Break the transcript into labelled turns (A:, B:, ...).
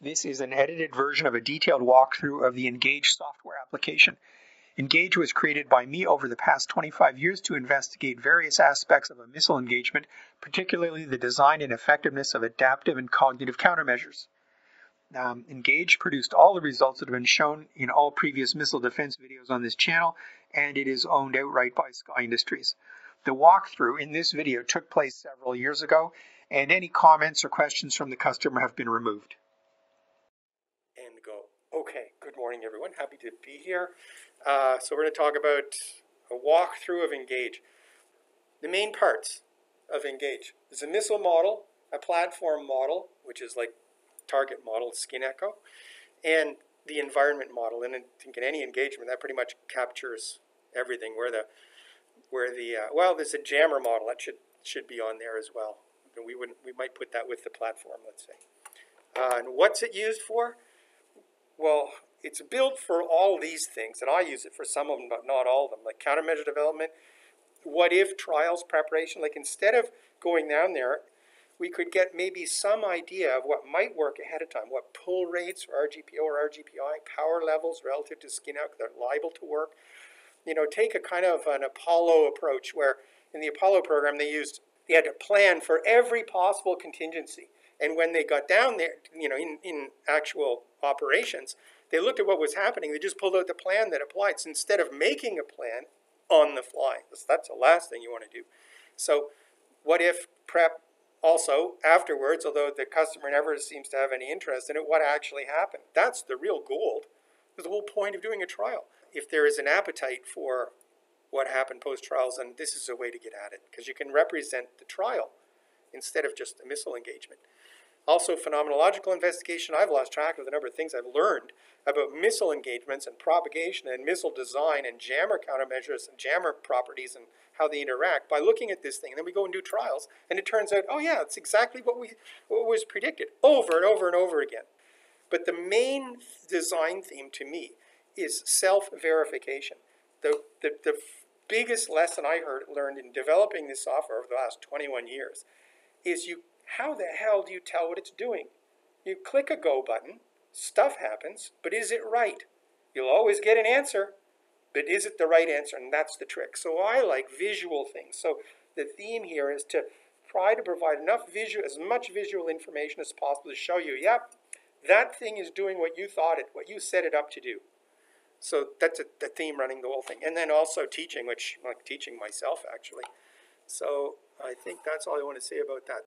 A: This is an edited version of a detailed walkthrough of the Engage software application. Engage was created by me over the past 25 years to investigate various aspects of a missile engagement, particularly the design and effectiveness of adaptive and cognitive countermeasures. Um, Engage produced all the results that have been shown in all previous missile defense videos on this channel, and it is owned outright by Sky Industries. The walkthrough in this video took place several years ago, and any comments or questions from the customer have been removed.
B: and go. Okay, good morning, everyone. Happy to be here. Uh, so we're going to talk about a walkthrough of Engage. The main parts of Engage is a missile model, a platform model, which is like target model, skin echo, and the environment model. And I think in any engagement, that pretty much captures everything. Where the where the uh, well, there's a jammer model that should should be on there as well. We wouldn't we might put that with the platform, let's say. Uh, and what's it used for? Well, it's built for all these things, and I use it for some of them, but not all of them, like countermeasure development, what if trials preparation. Like instead of going down there, we could get maybe some idea of what might work ahead of time, what pull rates for RGPO or RGPI, power levels relative to skin out that are liable to work. You know, take a kind of an Apollo approach where in the Apollo program they used they had to plan for every possible contingency. And when they got down there, you know, in, in actual operations, they looked at what was happening. They just pulled out the plan that applied. So instead of making a plan on the fly, that's, the last thing you want to do. So, what if prep also afterwards, although the customer never seems to have any interest in it, what actually happened? That's the real gold. The whole point of doing a trial. If there is an appetite for what happened post trials, then this is a way to get at it because you can represent the trial instead of just a missile engagement. Also, phenomenological investigation. I've lost track of the number of things I've learned about missile engagements and propagation and missile design and jammer countermeasures and jammer properties and how they interact by looking at this thing. And then we go and do trials, and it turns out, oh yeah, it's exactly what we what was predicted over and over and over again. But the main design theme to me is self-verification. The, the, the biggest lesson I heard learned in developing this software over the last 21 years is you how the hell do you tell what it's doing? You click a go button, stuff happens, but is it right? You'll always get an answer, but is it the right answer? And that's the trick. So I like visual things. So the theme here is to try to provide enough visual, as much visual information as possible to show you, yep, that thing is doing what you thought it, what you set it up to do. So that's a, the theme running the whole thing. And then also teaching, which I'm like teaching myself actually. So I think that's all I want to say about that.